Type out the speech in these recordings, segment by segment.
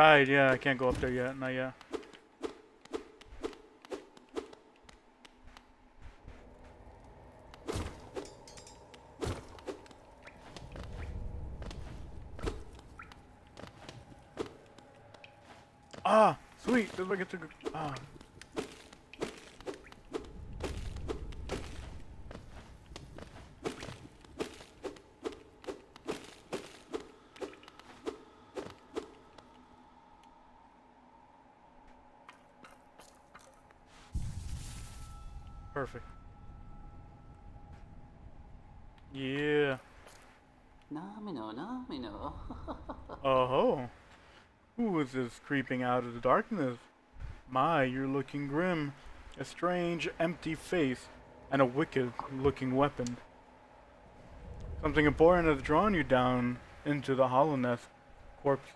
Right, yeah, I can't go up there yet, not yet. Ah, sweet, does I get to? Ah. Perfect. Yeah. Namino, namino. Oh ho. Who is this creeping out of the darkness? My, you're looking grim. A strange, empty face, and a wicked looking weapon. Something important has drawn you down into the Hallownest's, corpse.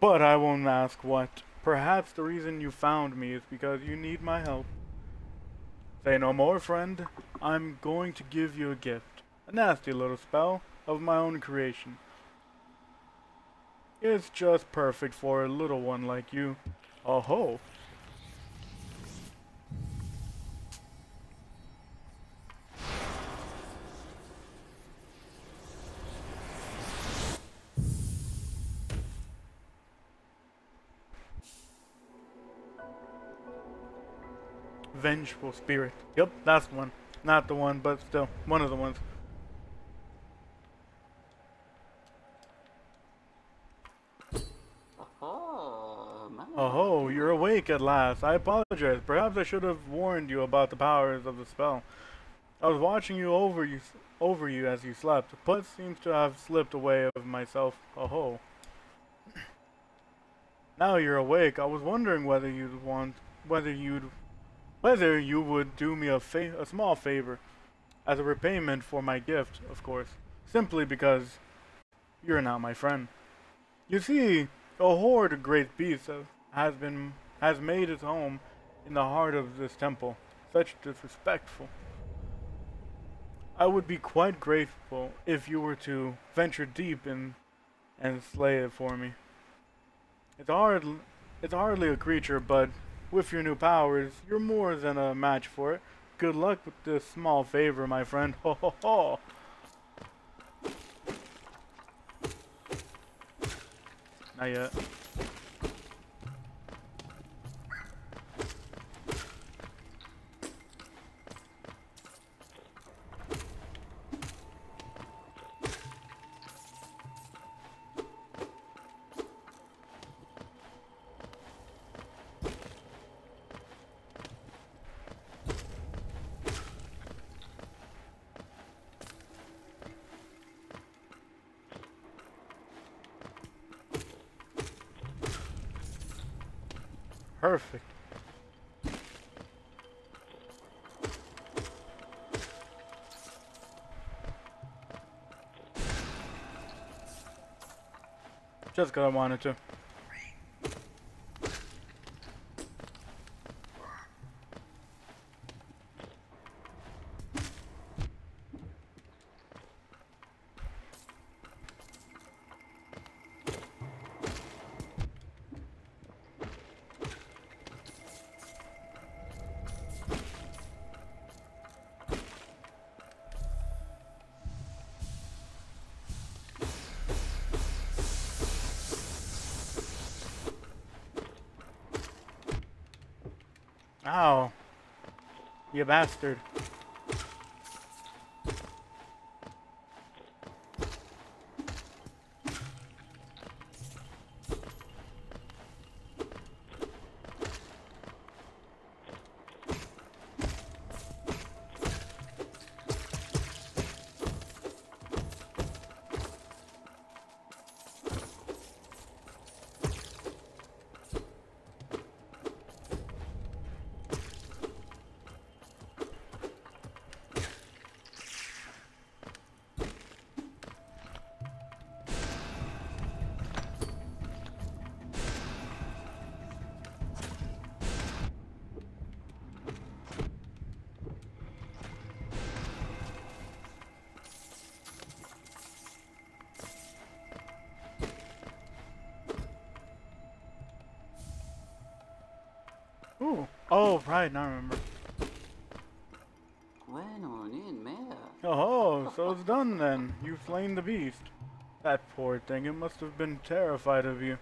But I won't ask what. Perhaps the reason you found me is because you need my help. Say no more, friend. I'm going to give you a gift. A nasty little spell of my own creation. It's just perfect for a little one like you. Oh ho. Vengeful spirit. Yep, that's the one. Not the one, but still, one of the ones. oh, man. Oh, you're awake at last. I apologize. Perhaps I should have warned you about the powers of the spell. I was watching you over you over you as you slept, but seems to have slipped away of myself. Oh. Ho. Now you're awake. I was wondering whether you'd want whether you'd whether you would do me a fa a small favor as a repayment for my gift, of course, simply because you're not my friend. You see, a horde of great beasts has been has made its home in the heart of this temple. Such disrespectful. I would be quite grateful if you were to venture deep in and slay it for me. It's hard it's hardly a creature, but with your new powers, you're more than a match for it. Good luck with this small favor, my friend. Ho ho ho. Not yet. Perfect. Just 'cause I wanted Ow. You bastard. Oh, right, now I remember. Bueno, nin mea. Oh, so it's done then. You've slain the beast. That poor thing, it must have been terrified of you.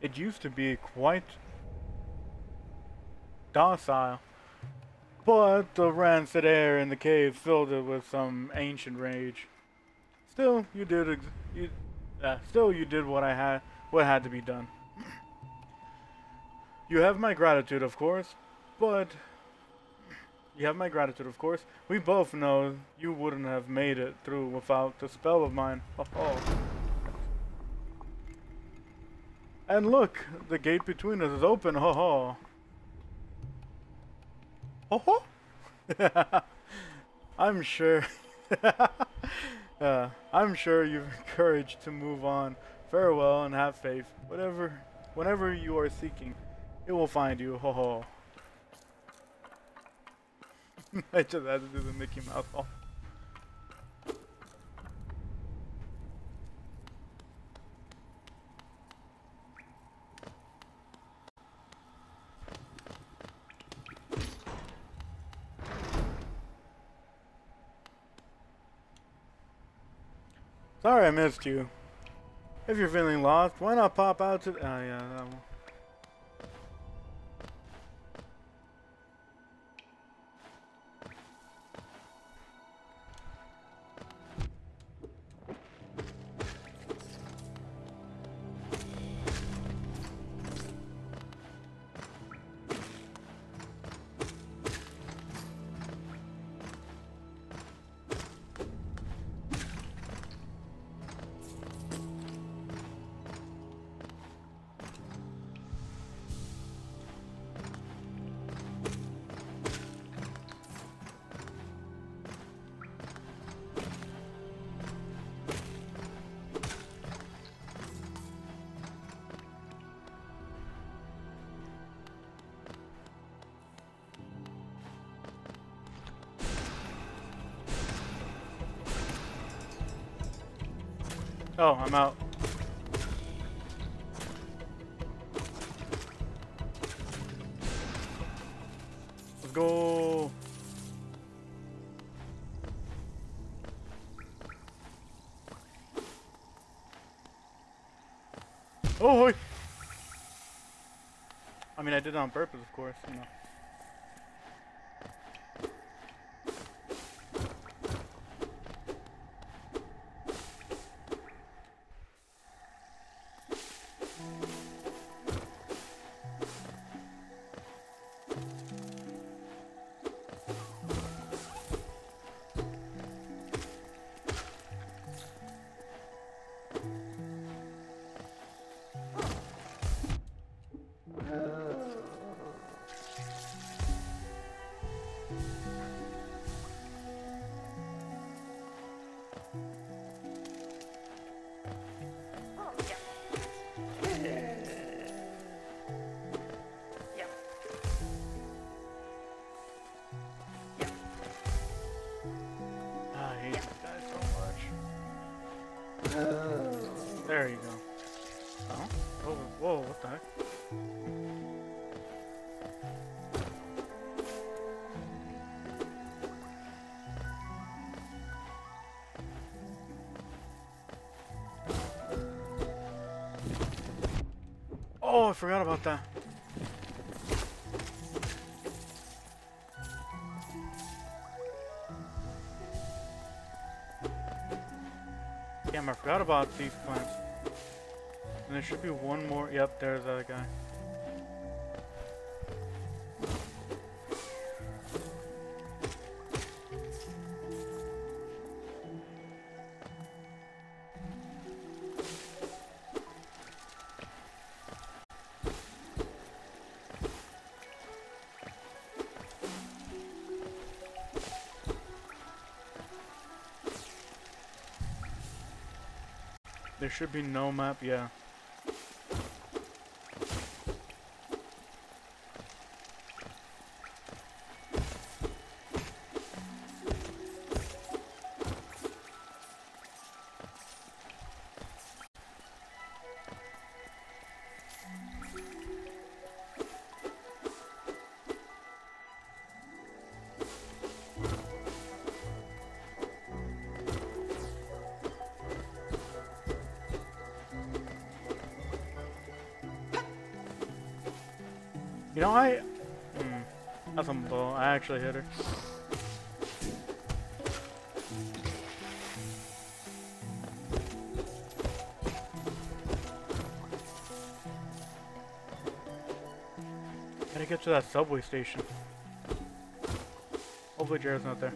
It used to be quite docile. But the rancid air in the cave filled it with some ancient rage. Still, you did ex- you, uh, still you did what I had what had to be done. You have my gratitude, of course, but you have my gratitude, of course. We both know you wouldn't have made it through without the spell of mine. Oh. And look, the gate between us is open. Ho ho. Ho ho. I'm sure. I'm sure you've courage to move on. Farewell and have faith. Whatever, whenever you are seeking, it will find you. Ho ho. I just had to do the Mickey Mouse. Oh. Sorry I missed you. If you're feeling lost, why not pop out to... Oh yeah, that one. Oh, I'm out. Let's go. Oh. I mean, I did it on purpose, of course. You know. Oh, I forgot about that. Damn, I forgot about these plants. And there should be one more. Yep, there's that guy. There should be no map, yeah. No, I. Hmm. That's. I actually hit her. Gotta get to that subway station. Hopefully Jared's not there.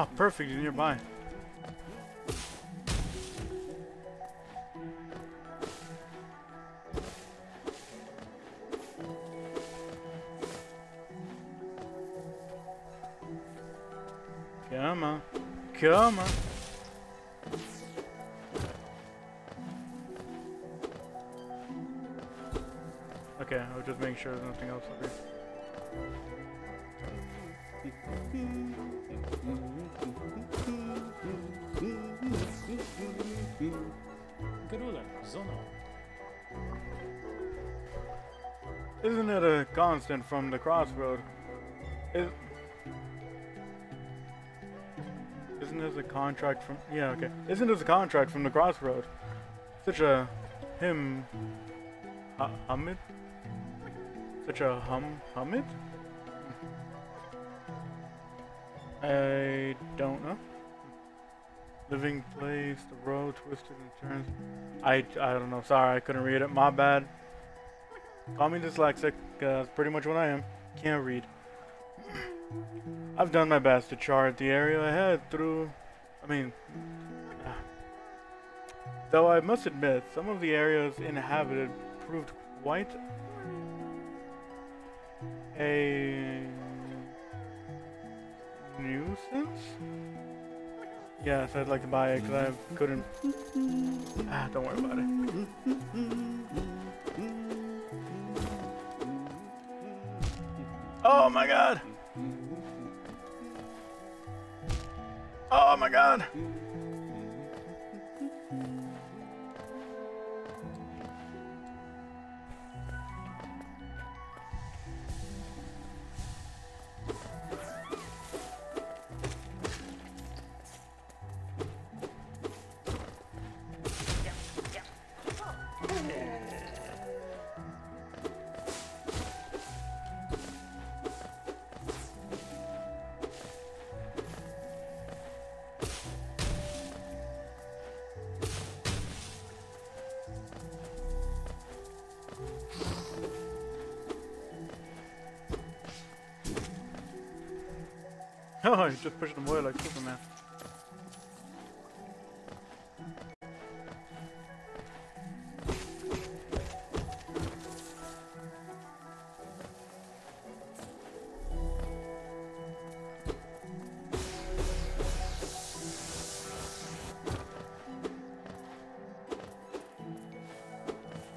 Ah, perfect, you're nearby. Come on. Come on. Okay, I'll just make sure there's nothing else over here. Isn't it a constant from the crossroad? Is, isn't this a contract from? Yeah, okay. Isn't this a contract from the crossroad? Such a him, Hamid. Such a hum Hamid. I don't know. Living place, the road twisted and turns. I I don't know. Sorry, I couldn't read it. My bad. Call me dyslexic. Uh, that's pretty much what I am. Can't read. I've done my best to chart the area ahead through. I mean. ah. Though I must admit, some of the areas inhabited proved quite a nuisance. Yes, I'd like to buy it because I couldn't. Ah, don't worry about it. Oh my god! Oh my god! Oh. Oh, just pushed them away like Superman.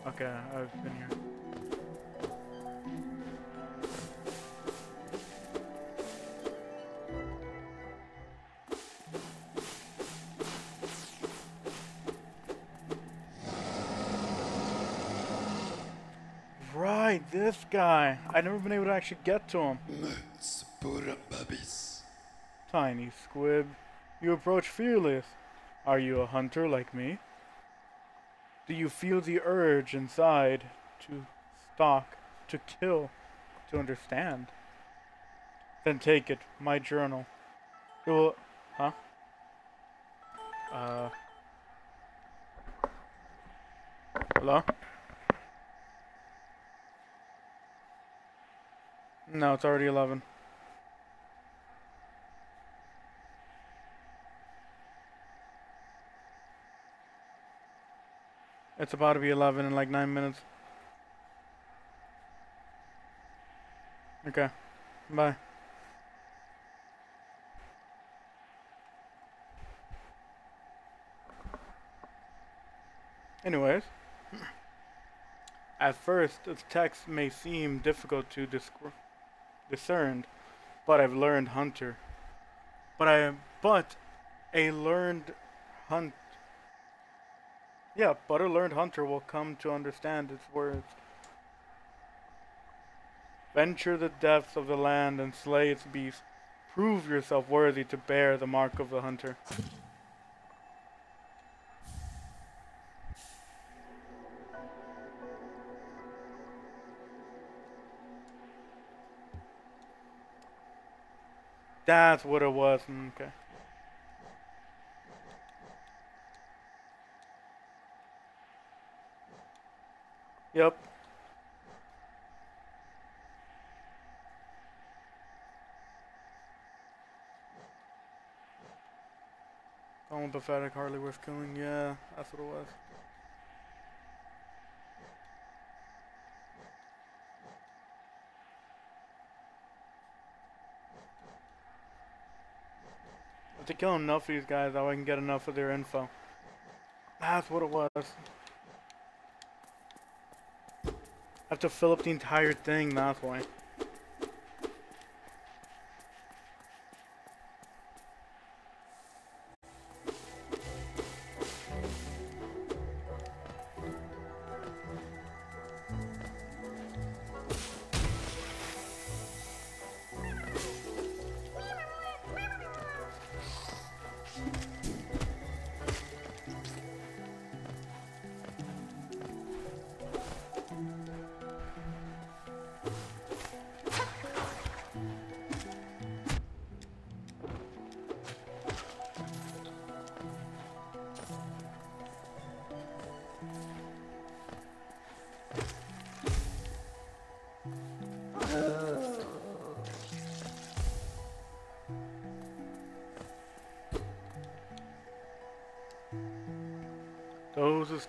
Okay, I've been here. This guy. I've never been able to actually get to him. Tiny squib, you approach fearless. Are you a hunter like me? Do you feel the urge inside to stalk, to kill, to understand? Then take it, my journal. It will, huh? Uh. Hello? No, it's already 11. It's about to be 11 in like 9 minutes. Okay. Bye. Anyways, at first the text may seem difficult to discern, discern, but I've learned hunter. But I am but a learned hunt yeah, but a learned hunter will come to understand its words. Venture the depths of the land and slay its beasts. Prove yourself worthy to bear the mark of the hunter. That's what it was. Mm, Okay. Yep. Only pathetic, hardly worth killing. Yeah, that's what it was. To kill enough of these guys that I can get enough of their info. That's what it was. I have to fill up the entire thing, that's why.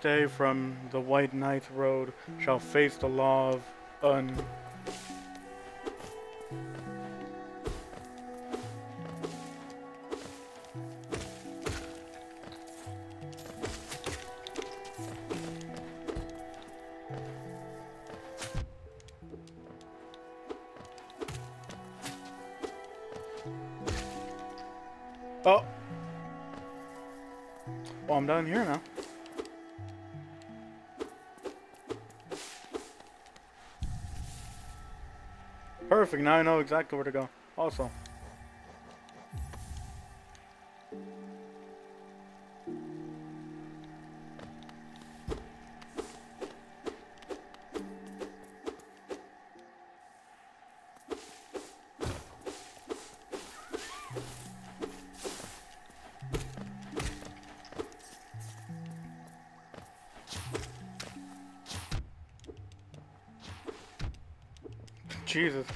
Stay from the White Knight's road shall face the law of un. Perfect, now I know exactly where to go. Also. Jesus.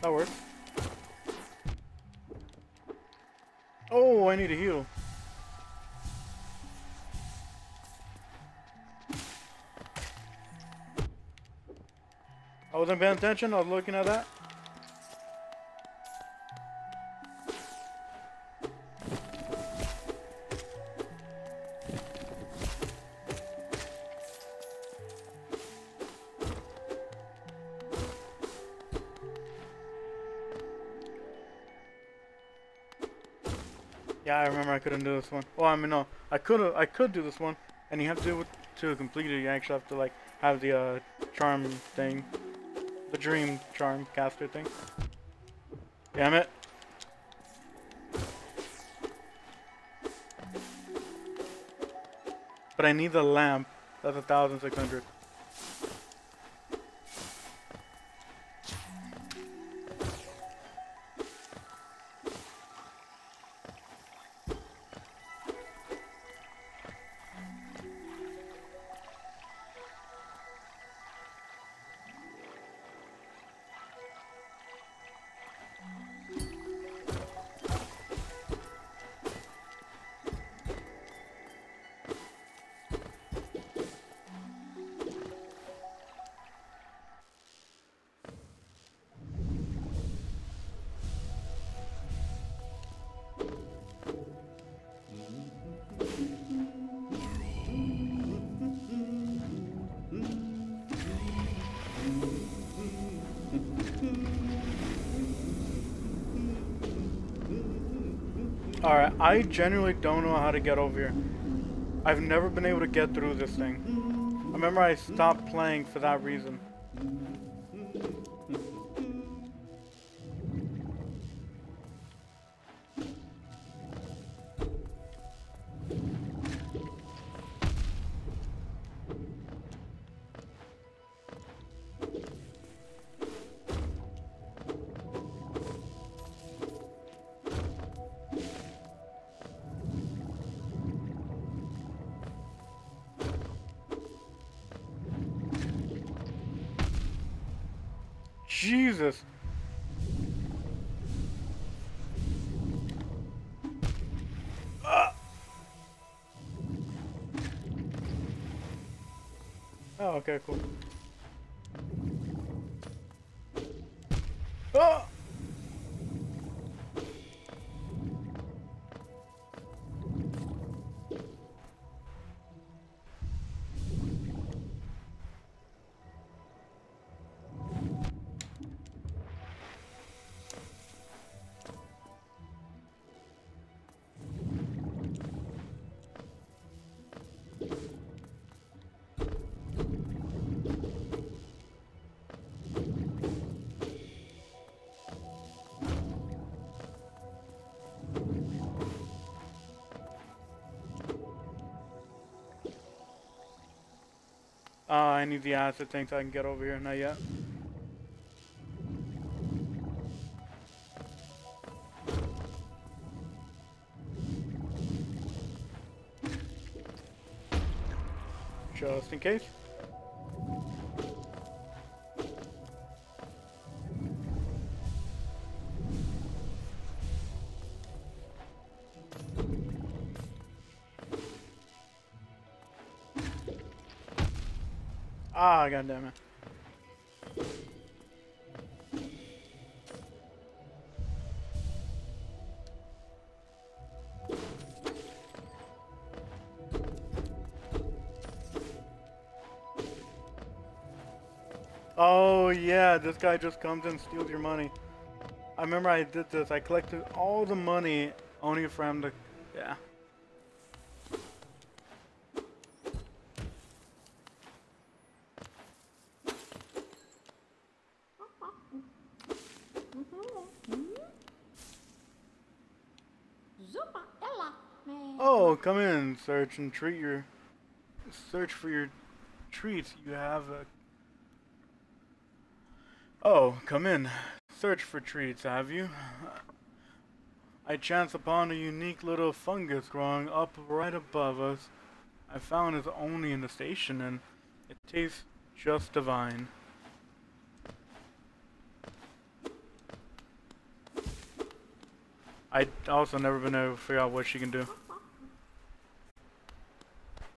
That works. Oh, I need a heal. I wasn't paying attention, I was looking at that. Yeah, I remember I couldn't do this one. Well, I mean, no, I could I could do this one, and you have to to complete it. You actually have to like have the uh, charm thing, the dream charm caster thing. Damn it! But I need the lamp. That's a thousand six hundred. Alright, I genuinely don't know how to get over here. I've never been able to get through this thing. I remember I stopped playing for that reason. Oh, okay, cool. Uh, I need the acid so I can get over here. Not yet. Just in case. Ah, it. Oh yeah, this guy just comes and steals your money. I remember I did this. I collected all the money only for him to... Yeah. Zupa Ella. Oh, come in, search and treat your... Search for your treats. You have a... Oh, come in. Search for treats, have you? I chanced upon a unique little fungus growing up right above us. I found it only in the station and it tastes just divine. I also never been able to figure out what she can do.